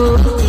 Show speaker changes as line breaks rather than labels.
go.